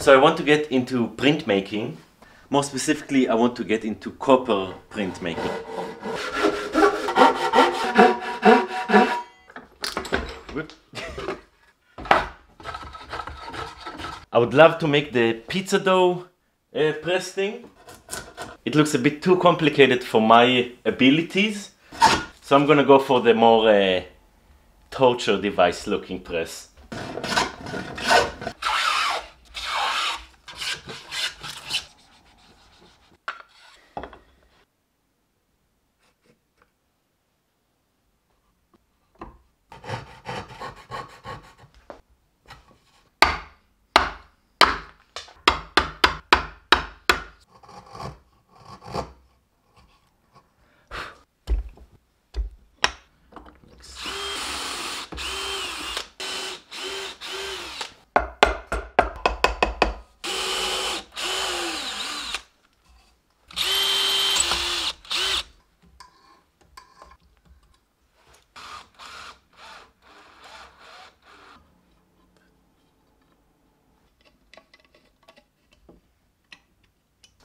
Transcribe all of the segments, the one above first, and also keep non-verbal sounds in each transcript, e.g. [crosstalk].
So I want to get into printmaking. More specifically, I want to get into copper printmaking. I would love to make the pizza dough uh, press thing. It looks a bit too complicated for my abilities. So I'm gonna go for the more uh, torture device looking press.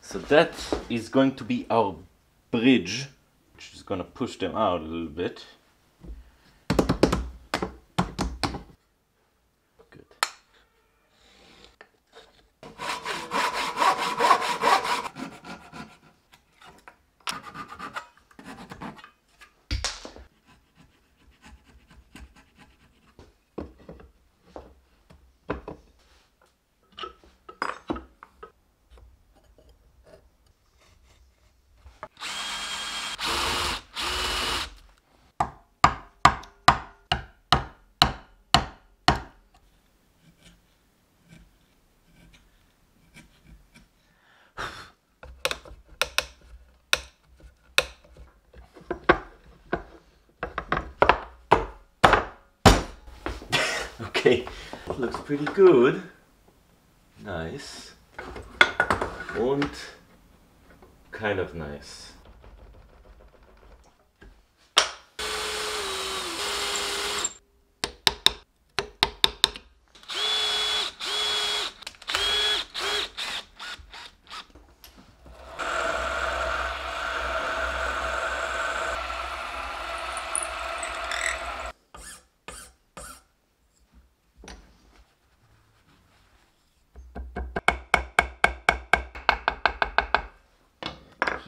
So that is going to be our bridge, which is going to push them out a little bit. Good. Okay, looks pretty good. Nice. Und kind of nice.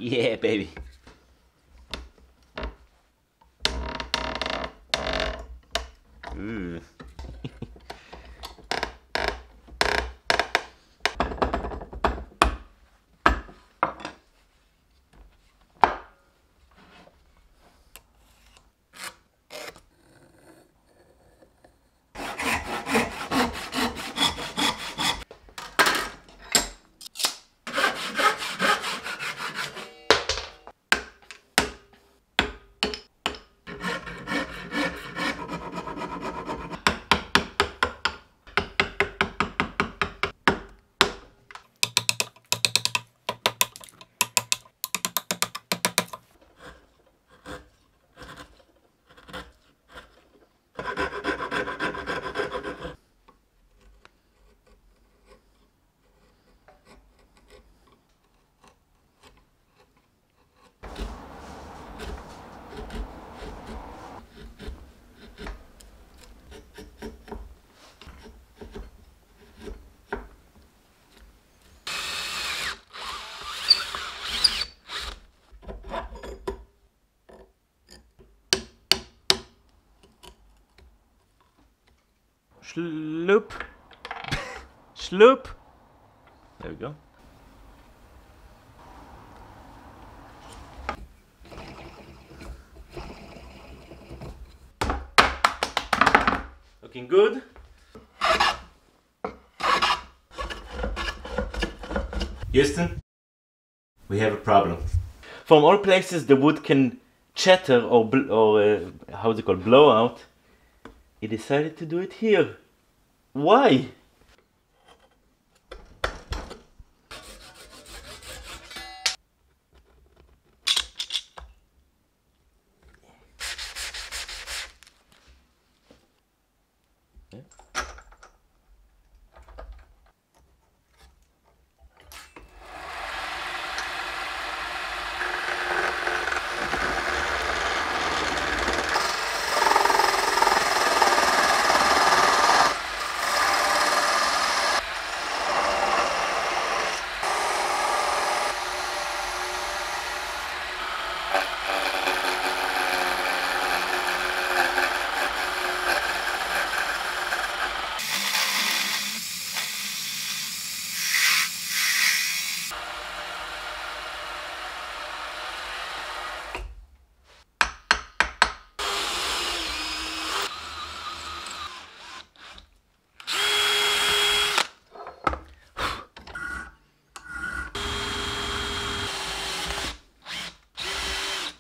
Yeah, baby. Ooh. Schloop. Schloop. There we go. Looking good. Houston, we have a problem. From all places, the wood can chatter or or uh, how's it called blow out. He decided to do it here. Why?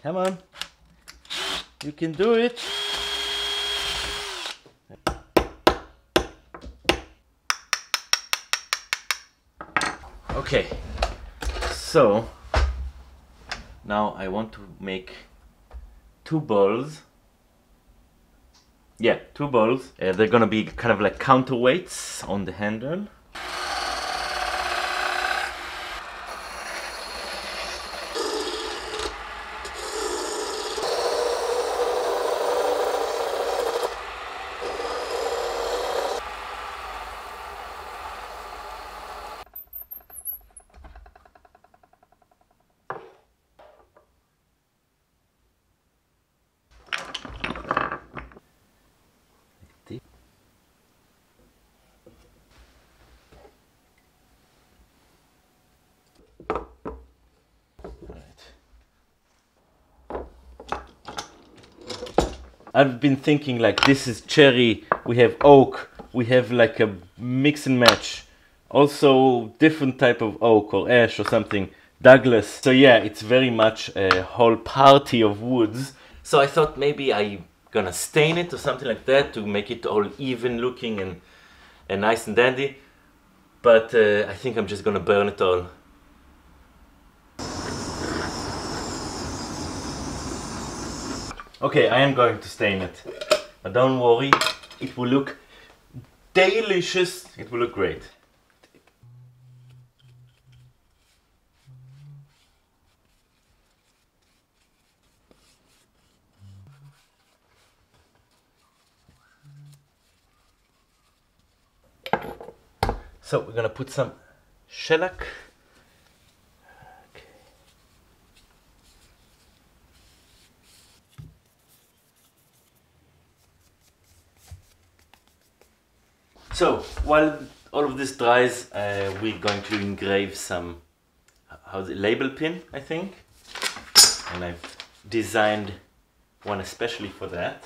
Come on. You can do it. Okay, so now I want to make two balls. Yeah, two balls. Uh, they're gonna be kind of like counterweights on the handle. I've been thinking like this is cherry, we have oak, we have like a mix and match. Also different type of oak or ash or something. Douglas. So yeah, it's very much a whole party of woods. So I thought maybe I'm gonna stain it or something like that to make it all even looking and, and nice and dandy. But uh, I think I'm just gonna burn it all. Okay, I am going to stain it. But don't worry, it will look delicious. It will look great. So we're gonna put some shellac. So while all of this dries, uh, we're going to engrave some how's it label pin, I think, and I've designed one especially for that.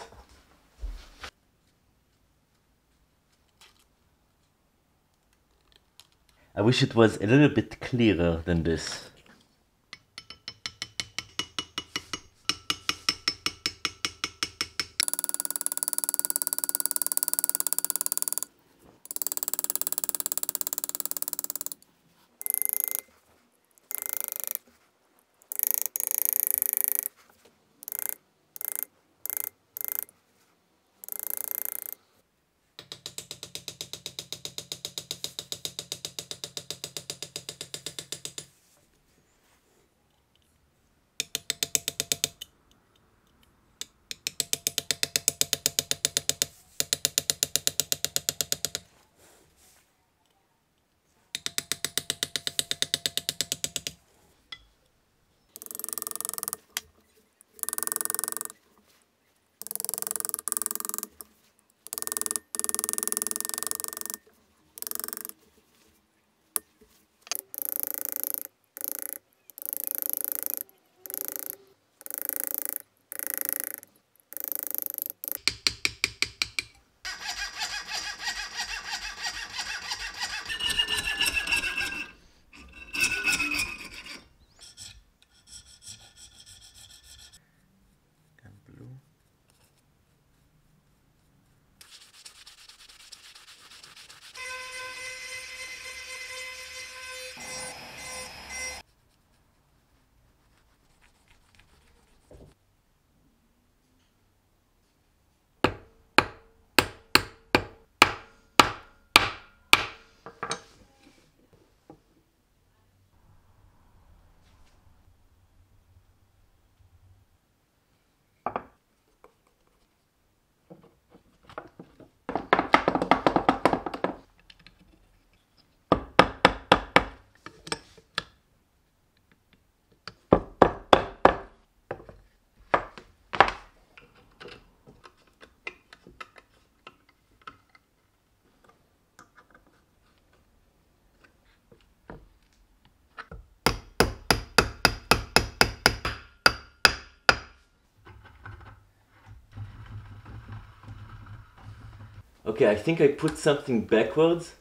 I wish it was a little bit clearer than this. Okay, I think I put something backwards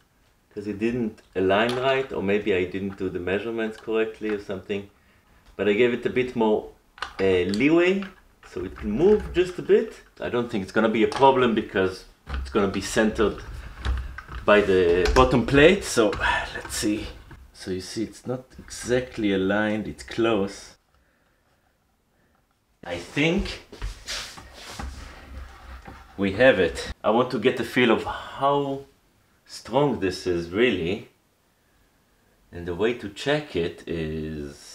because it didn't align right, or maybe I didn't do the measurements correctly or something. But I gave it a bit more uh, leeway so it can move just a bit. I don't think it's gonna be a problem because it's gonna be centered by the bottom plate. So [sighs] let's see. So you see it's not exactly aligned, it's close. I think we have it. I want to get a feel of how strong this is really. And the way to check it is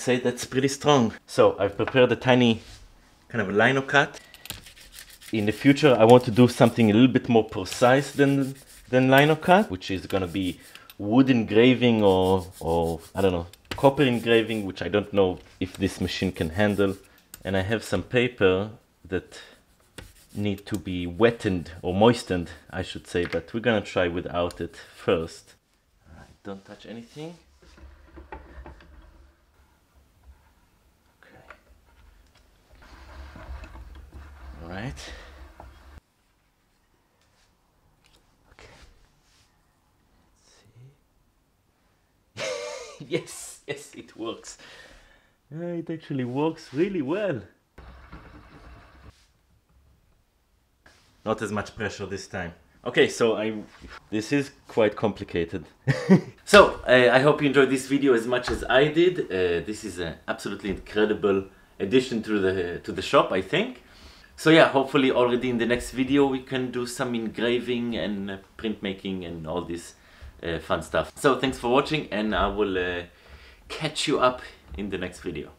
I'd say that's pretty strong. So I've prepared a tiny kind of a lino cut. In the future, I want to do something a little bit more precise than, than lino cut, which is gonna be wood engraving or, or I don't know, copper engraving, which I don't know if this machine can handle. And I have some paper that need to be wetted or moistened, I should say, but we're gonna try without it first. don't touch anything. Right. Okay. Let's see. [laughs] yes, yes, it works. It actually works really well. Not as much pressure this time. Okay, so I this is quite complicated. [laughs] so uh, I hope you enjoyed this video as much as I did. Uh, this is an absolutely incredible addition to the to the shop, I think. So yeah, hopefully already in the next video we can do some engraving and uh, printmaking and all this uh, fun stuff. So thanks for watching and I will uh, catch you up in the next video.